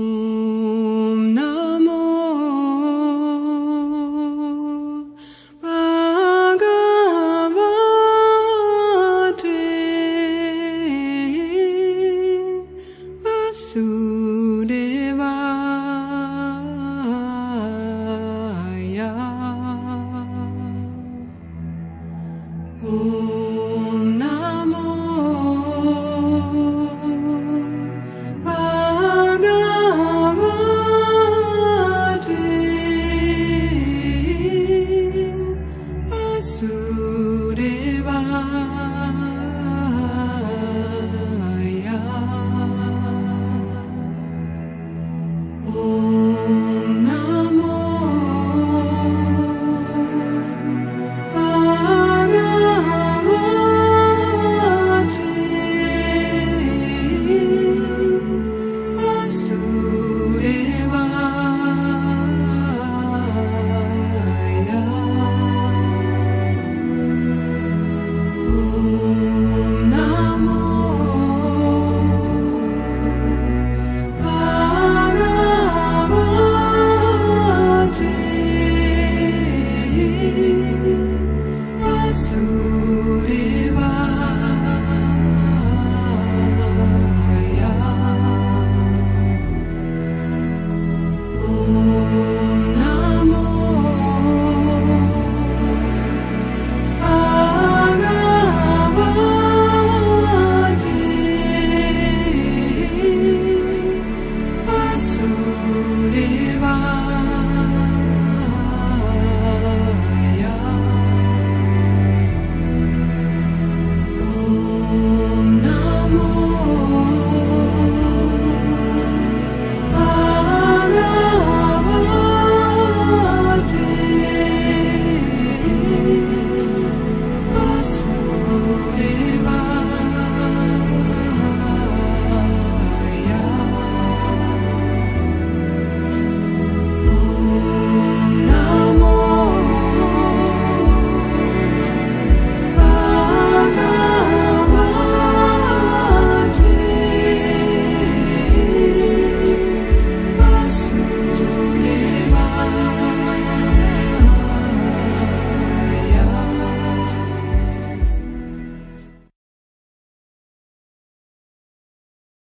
Mm. Ooh.